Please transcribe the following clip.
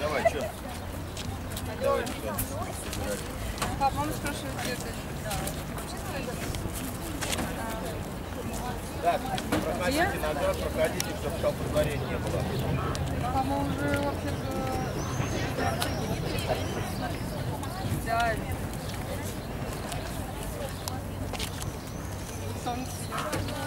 Давай, что? Давай, что? Папа, мама спрашивает, где ты? Так, проходите назад, проходите, чтобы столпотворения не было. Папа уже вообще-то... Идеально. Солнце.